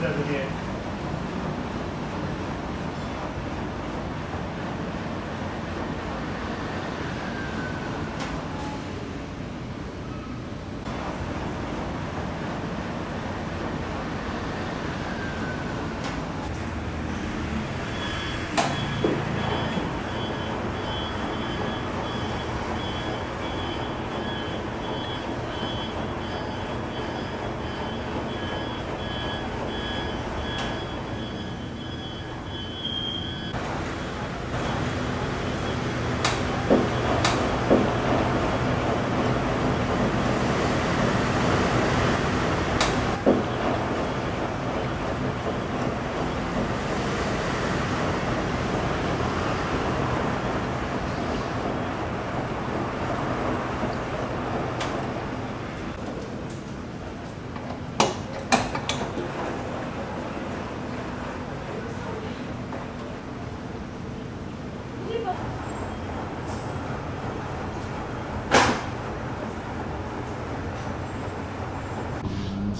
इधर मुझे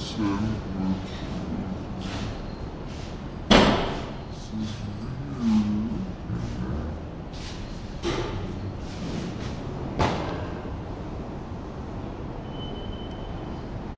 sandwich.